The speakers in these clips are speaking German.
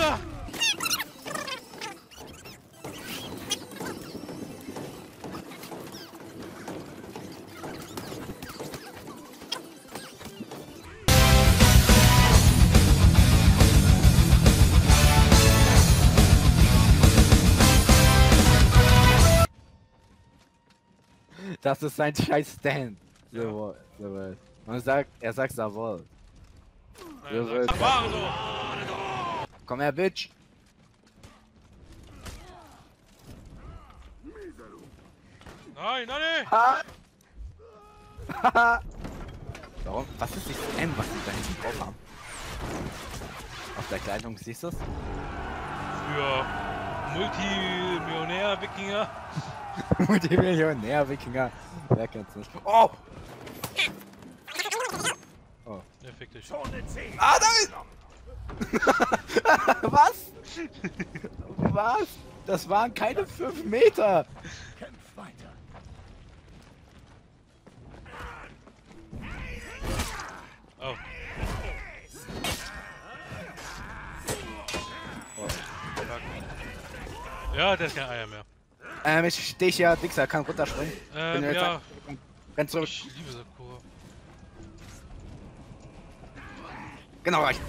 Bruder! Das ist sein scheiß Stand. Ja. So, so. Man sagt, er sagt Savol. Nein, so, sagt Savol. Komm her, Bitch! Nein, nein, nein. Ha! Haha! Warum? Was ist das M, was die da hinten drauf haben? Auf der Kleidung siehst du es? Für Multimillionär-Wikinger. Multimillionär-Wikinger. Wer kennt's nicht? Oh! Ja, fick dich. Ah, da ist... Was? Was? Das waren keine 5 Meter! Oh. Ja, der ist kein Eier mehr. Ähm, ich steh hier, Dixer, kann runterspringen. Ähm, ja. Renn zurück. Ich liebe Sakura. Genau, reicht.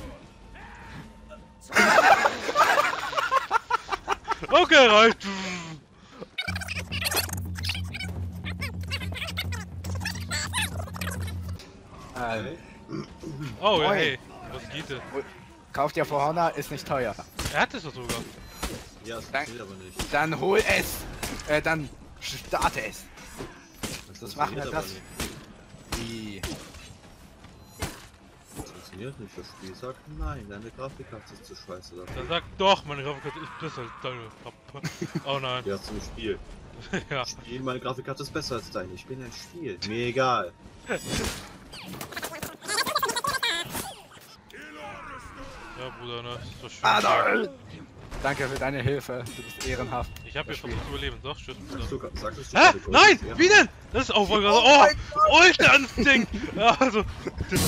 Okay, reicht. Ähm, Oh, ja, Moin. hey. Was geht denn? kauft dir vor Honor, ist nicht teuer. Er hat es doch sogar. Ja, das Dank- funktioniert aber nicht. Dann hol es! Äh, dann starte es. Das, machen funktioniert wir aber das. nicht. Wie? Das funktioniert nicht. Das Spiel sagt nein, deine Grafikkarte ist zu scheiße dafür. Er sagt doch, meine Grafikkarte ist besser als deine. Kappe. Oh nein. Ja, zum Spiel. ja. Spiel, meine Grafikkarte ist besser als deine. Ich bin ein Spiel. Mir egal. Ja, Bruder, ne? Ist doch schön. Adolf! Danke für deine Hilfe, du bist ehrenhaft. Ich hab hier versucht zu überleben. Doch, tschüss, Bruder. Sagst du, sagst du Hä? Nein! Wie denn? Das ist auch voll gerade. Oh Oh! Ultra Instinct! Ja, also. Das,